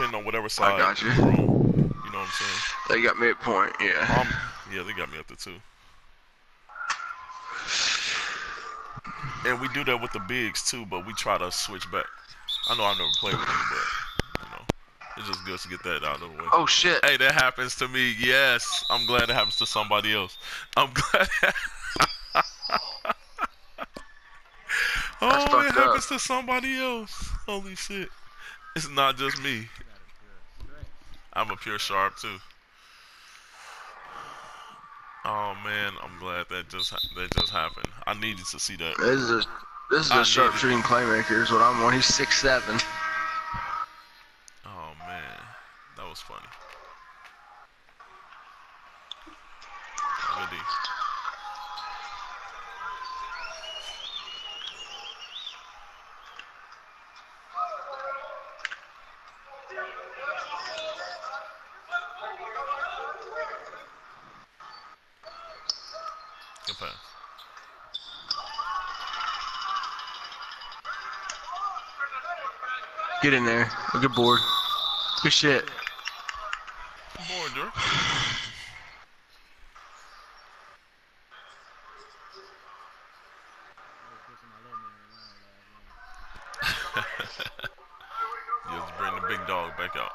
depending on whatever side. I got you. room, you know what I'm saying? They got midpoint, yeah. Um, yeah, they got me up there too. And we do that with the bigs too, but we try to switch back. I know I've never played with them, but you know, it's just good to get that out of the way. Oh shit. Hey, that happens to me. Yes, I'm glad it happens to somebody else. I'm glad. oh, it happens up. to somebody else. Holy shit! It's not just me. I'm a pure sharp too. Oh man, I'm glad that just ha- that just happened. I needed to see that. This is a this is I a sharpshooting playmaker is what I'm on. He's six seven. Oh man, that was funny. Good D. Pass. Get in there. Good board. Good shit. Border. Just bring the big dog back out.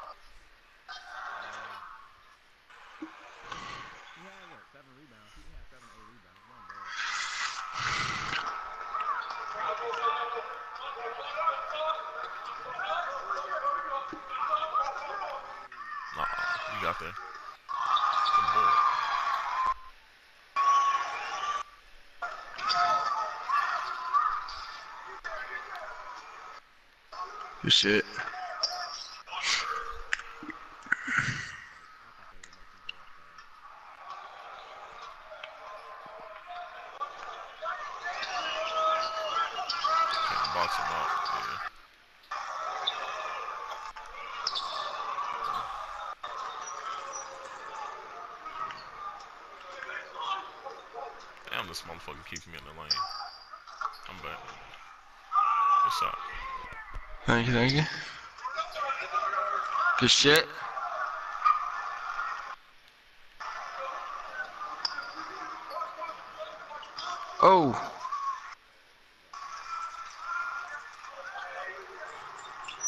Nah, you got that. Good boy. Good shit. Can't box him out. Yeah. Damn, this motherfucker keeps me in the lane. I'm back. What's up? Thank you, thank you. Shit. Oh.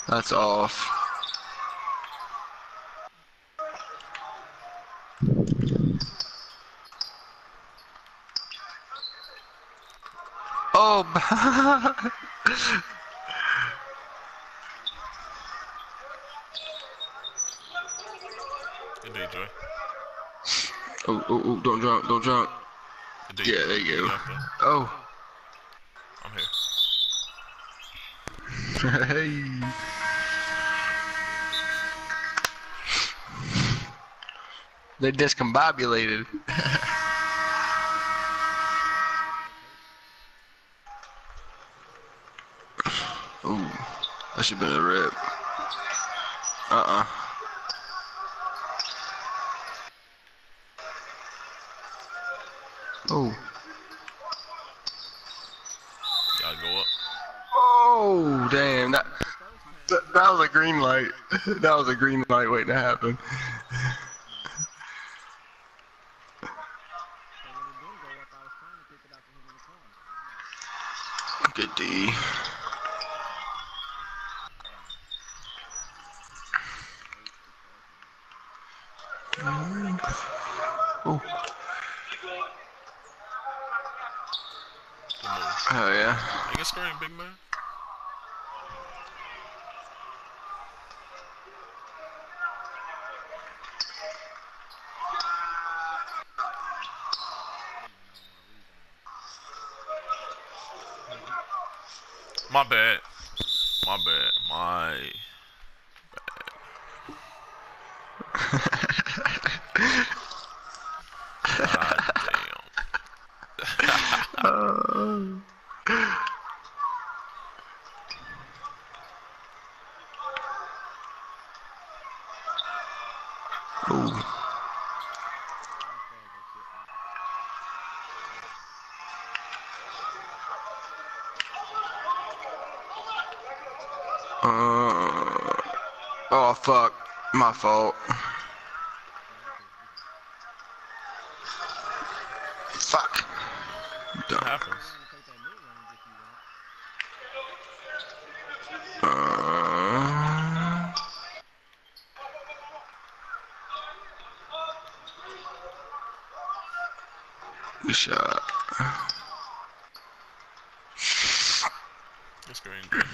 That's off. Oh, Good Joy. oh, oh, oh, don't drop, don't drop. Yeah, there you go. Oh, I'm here. hey. They discombobulated. Ooh, that should have been a rip. Uh-uh. Oh. Gotta go up. Oh, damn. That, that, that was a green light. that was a green light waiting to happen. Fuck, my fault. Fuck. Dumb. happens? Uh, good shot. It's green.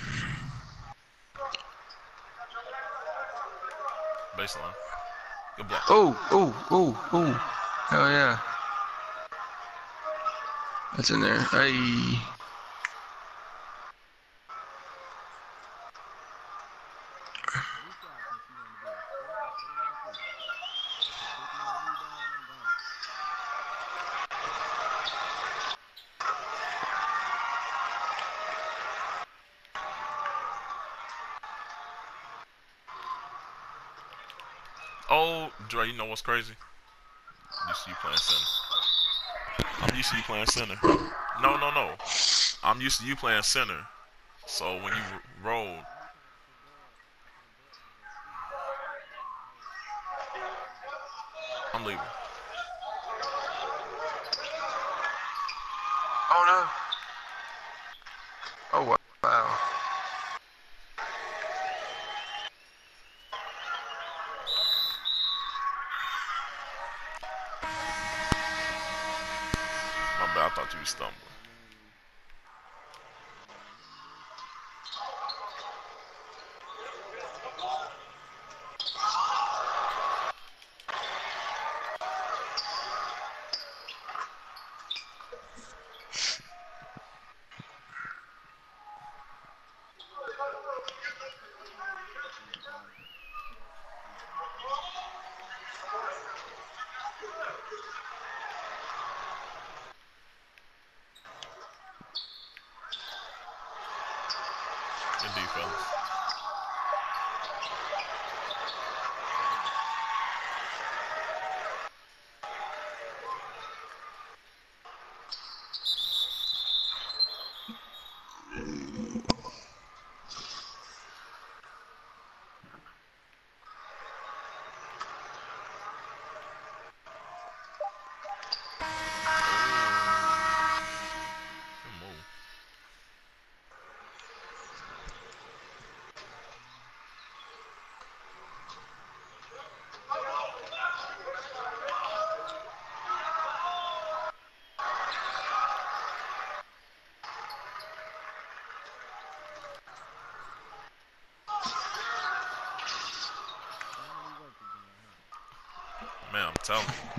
Baseline. Good block. Oh, oh, oh, oh. Hell yeah. That's in there. Hey. Oh, Dre, you know what's crazy? Used to you playing center. I'm used to you playing center. No, no, no. I'm used to you playing center. So when you r- roll, I'm leaving. Oh no. Oh wow. Thought you was stumbling. Indeed, fellas. Good move. Man, I'm telling.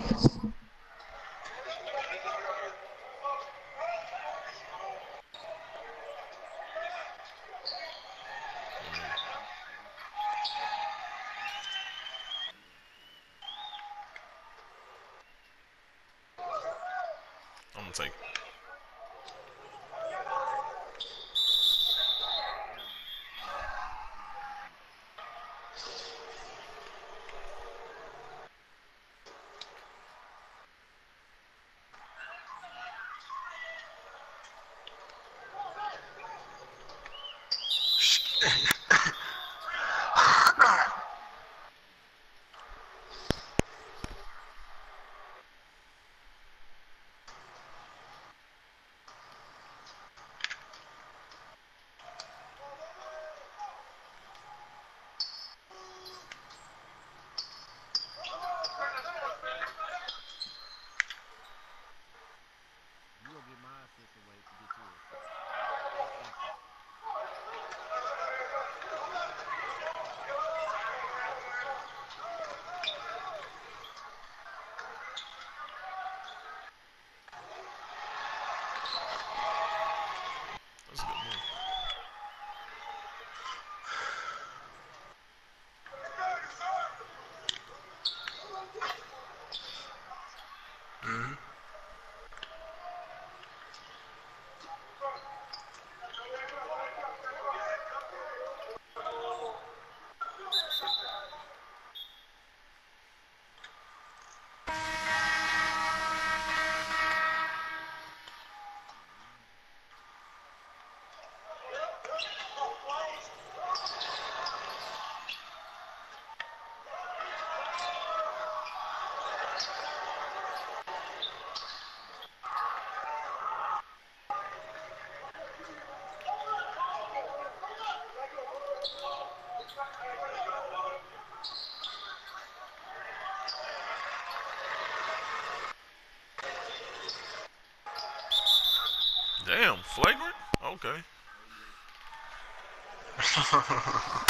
Flagrant? Okay.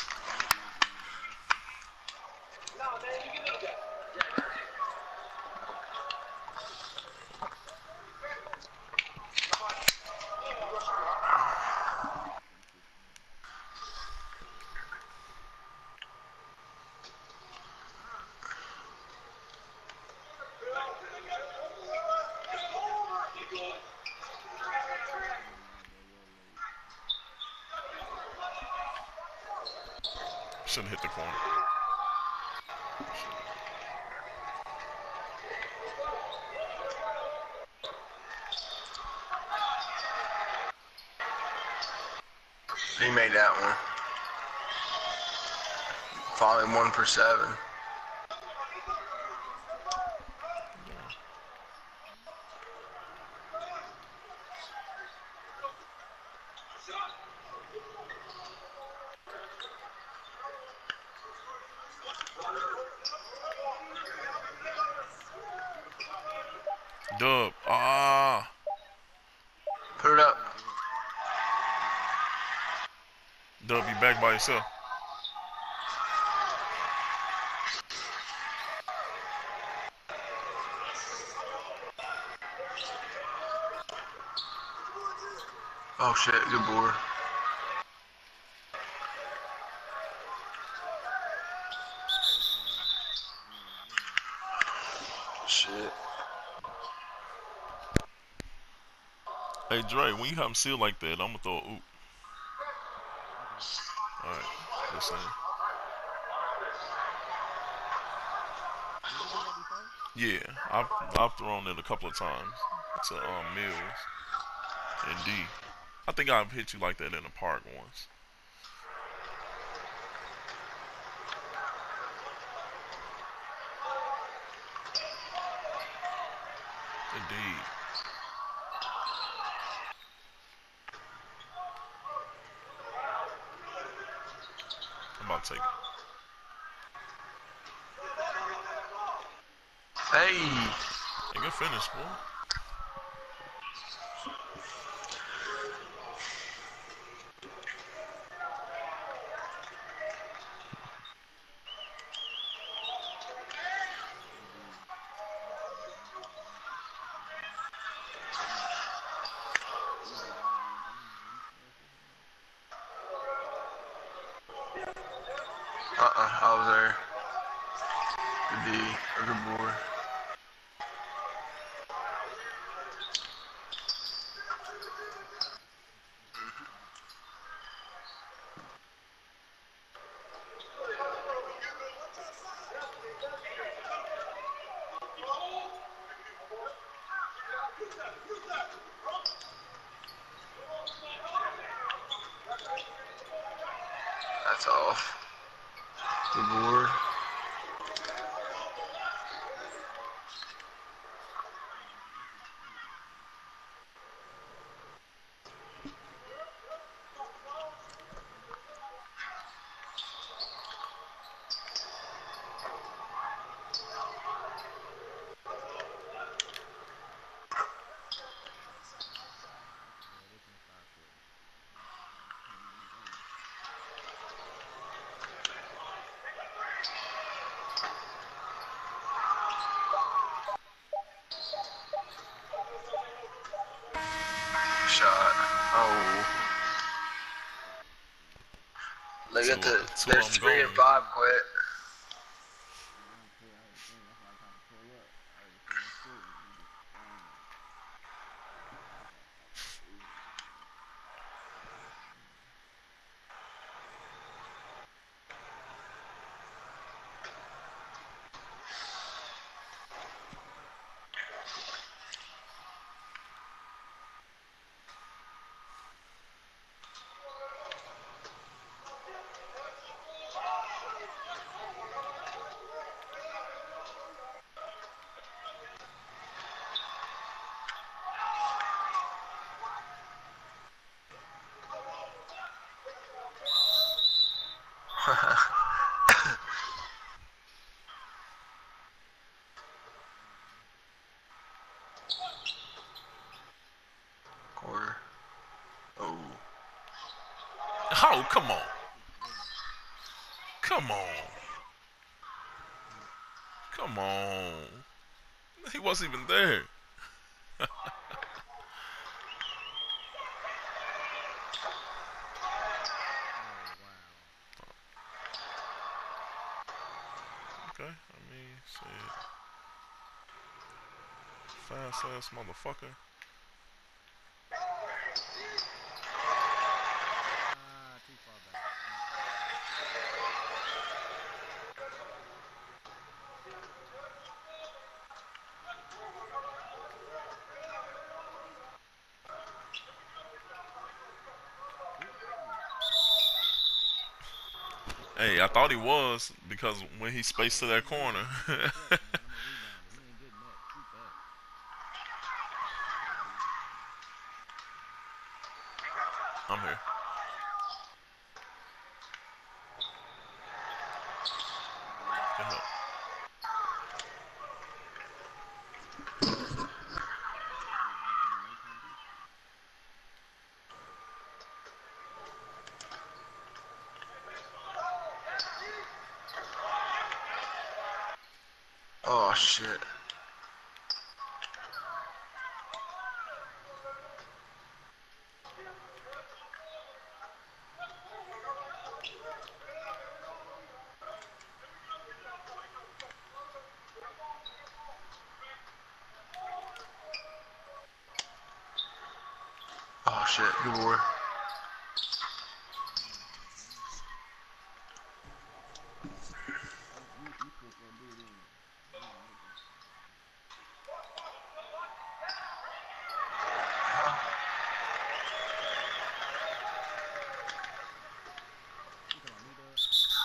Shouldn't hit the corner. He made that one. Falling one for seven. Dub. Ah. Put it up. Dub, by yourself. Oh shit, good board. Shit. Hey Dre, when you have them sealed like that, I'm gonna throw a oop. Alright, just. Yeah, I've I've thrown it a couple of times to um Mills and D. I think I've hit you like that in the park once. Indeed. I'm about to take it. Hey! Hey, good finish, boy. Uh-uh, I was there. Good D, or good board. That's off. Good board. Shot. Oh. Look at the. There's three and five quit. Oh, come on. Come on. Come on. He wasn't even there. okay, I mean, shit. Fast ass motherfucker. Thought he was because when he spaced to that corner. I'm here. Good help. Oh shit. Oh shit, good boy.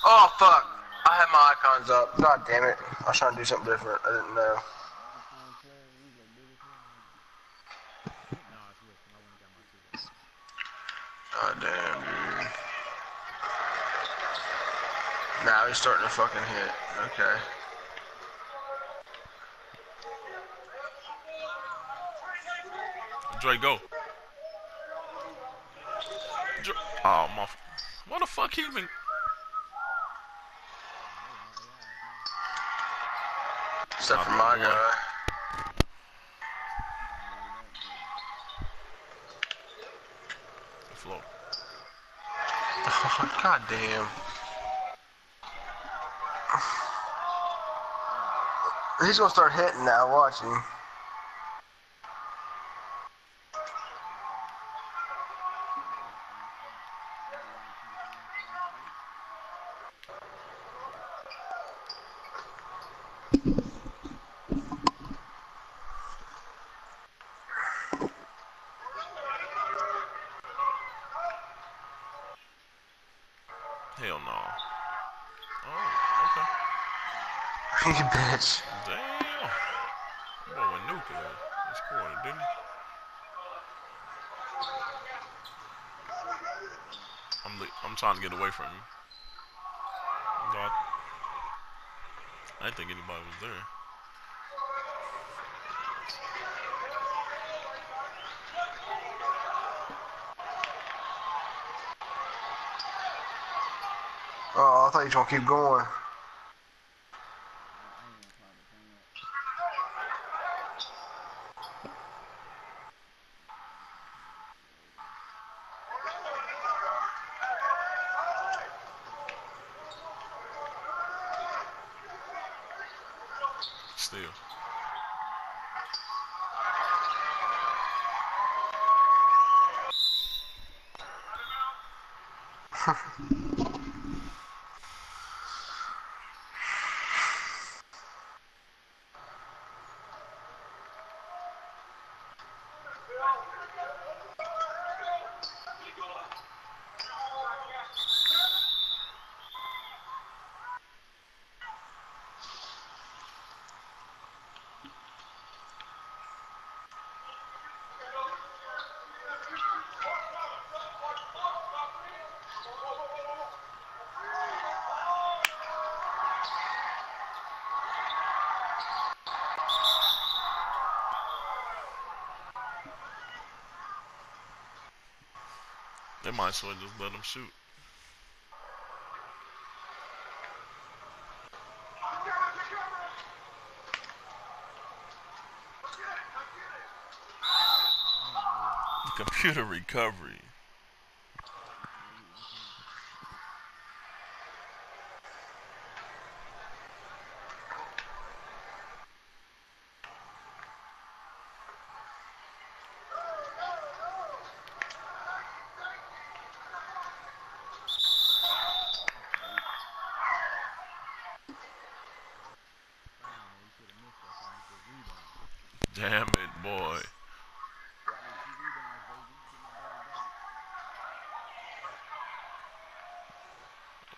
Oh fuck! I had my icons up. God damn it. I was trying to do something different. I didn't know. God damn, dude. He's starting to fucking hit. Okay. Dre, go. Dre oh, my. What the fuck he even. Except for my guy. Flow. God damn. He's gonna start hitting now, watch him. I'm trying to get away from you. God. I didn't think anybody was there. Oh, I thought you was gonna keep going. They might as well just let them shoot. Computer recovery. Damn it, boy.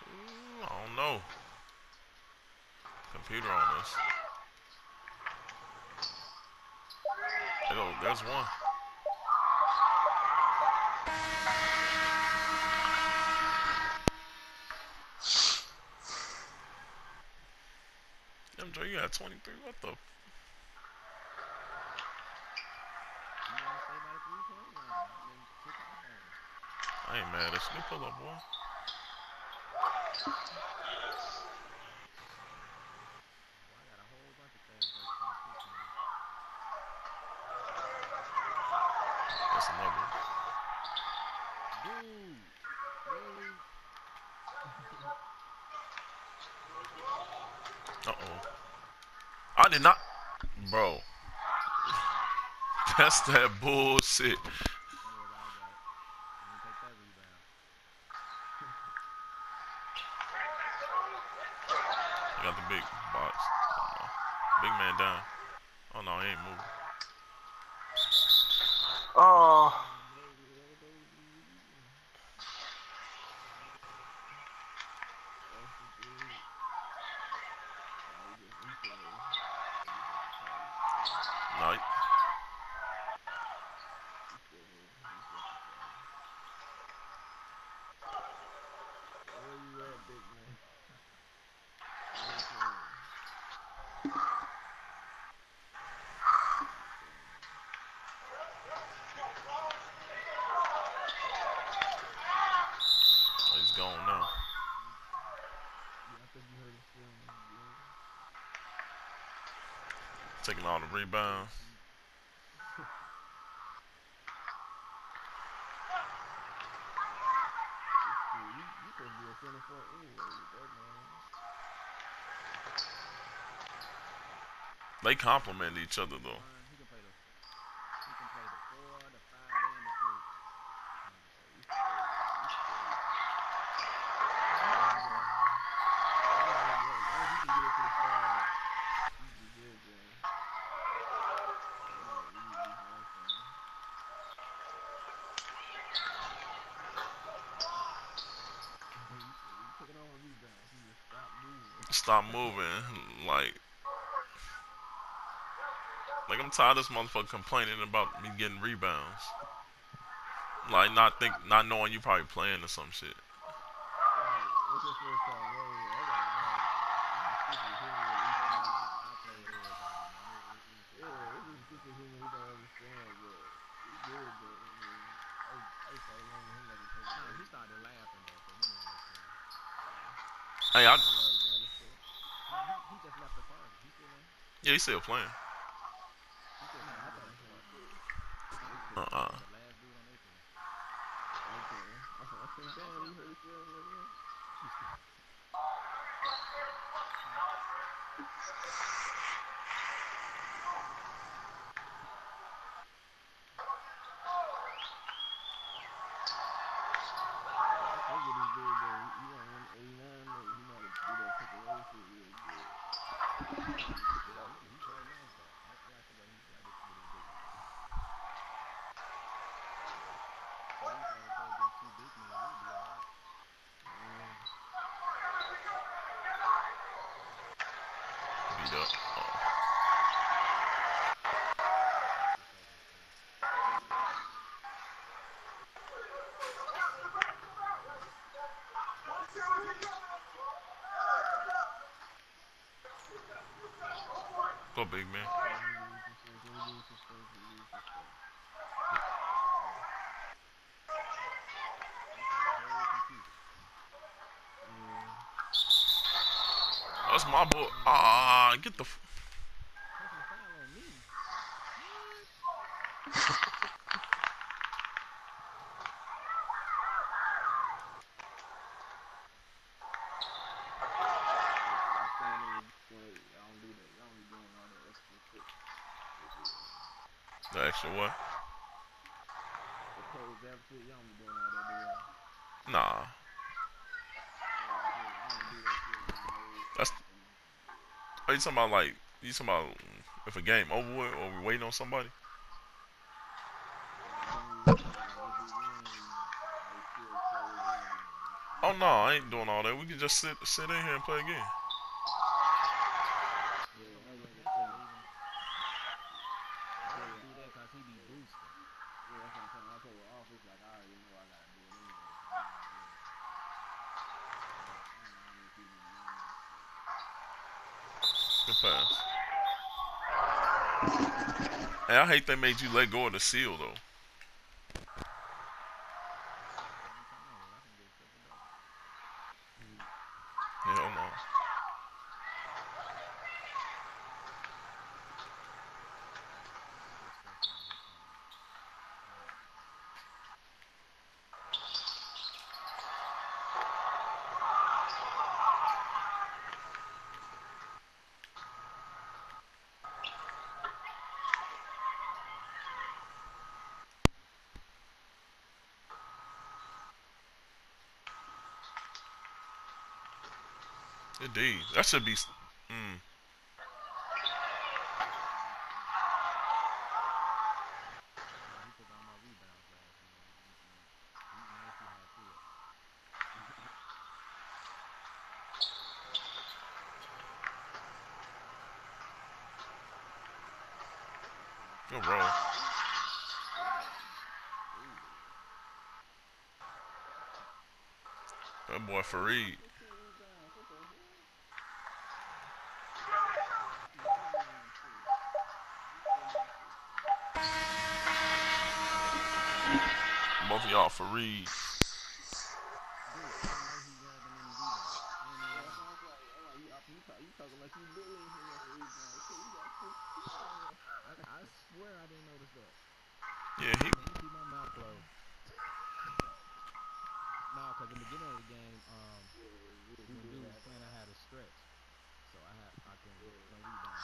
Ooh, I don't know. Computer on us. There go, there's one. MJ, you had 23. What the? I ain't mad at you. Pull up, boy. That's another. Uh oh. I did not, bro. That's that bullshit. I got the big box. Oh, no. Big man down. Oh no, he ain't moving. Oh. No. Oh, he's gone now. Taking all the rebounds. They complement each other though. Stop moving, like, like I'm tired of this motherfucker complaining about me getting rebounds. Like not think, not knowing you probably playing or some shit. Yeah, he's still playing. Uh-uh. Oh. Go big man. That's my boy. Ah, get the extra what? The clothes, that shit. Y'all don't be doing all that, do y'all? Nah. Yeah, shit, I don't do that shit. man. That's- Are you talking about like you talking about if a game over with or we waiting on somebody? Oh no, I ain't doing all that. We can just sit sit in here and play a game. I hate they made you let go of the seal though. Hell no. Indeed. That should be. Mm. Good. That boy Fareed. That. Yeah, he. Keep my mouth closed. Nah, cause in the beginning of the game, when dude was playing, I had a stretch, so I had I can no rebound.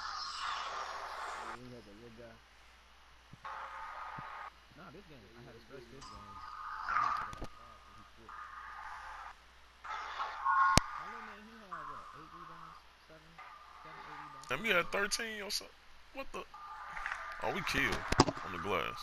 Nah, this game I had a stretch this game. I had to go five, so man, he had what? Eight rebounds, seven, seven, eight rebounds. Let me at 13 or something. What the? Oh, we killed on the glass.